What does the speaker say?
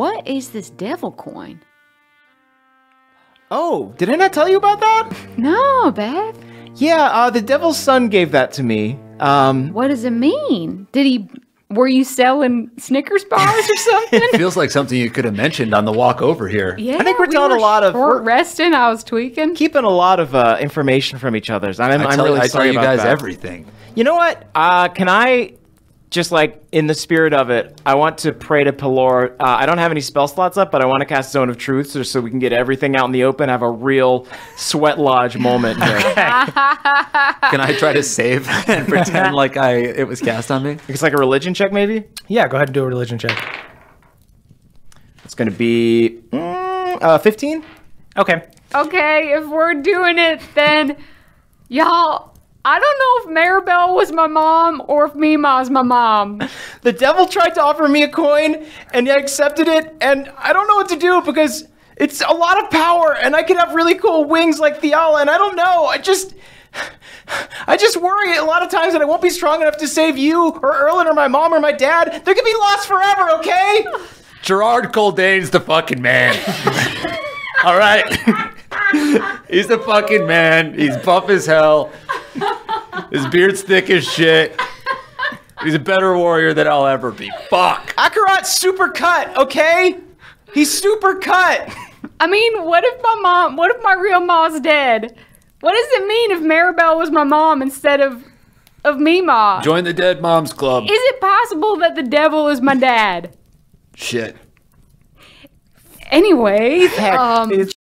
what is this devil coin? Oh, didn't I not tell you about that? No, Beth. Yeah, uh, the devil's son gave that to me. Um, What does it mean? Did he? Were you selling Snickers bars or something? Feels like something you could have mentioned on the walk over here. yeah, I think we're we telling a were lot of- we're- resting. I was tweaking. keeping a lot of uh, information from each other's. I'm, I I'm tell, really I tell sorry you about guys that. everything. You know what? Uh, can I, just like in the spirit of it, I want to pray to Pelor. Uh, I don't have any spell slots up, but I want to cast Zone of Truth so, so we can get everything out in the open, have a real sweat lodge moment here. Can I try to save and pretend like I it was cast on me? it's like a religion check, maybe? Yeah, go ahead and do a religion check. It's going to be mm, uh, 15? Okay. Okay, if we're doing it, then y'all. I don't know if Maribel was my mom or if Mima's my mom. The devil tried to offer me a coin, and I accepted it, and I don't know what to do because it's a lot of power, and I could have really cool wings like Theala, and I don't know. I just. I just worry a lot of times that I won't be strong enough to save you or Erlen or my mom or my dad. They're gonna be lost forever, okay? Gerard Coldane's the fucking man. All right. He's the fucking man. He's buff as hell. His beard's thick as shit. He's a better warrior than I'll ever be. Fuck. Akarat's super cut, okay? He's super cut. I mean, what if my mom? What if my real mom's dead? What does it mean if Maribel was my mom instead of of Mima? Join the Dead Moms Club. Is it possible that the devil is my dad? Shit. Anyway, um, It's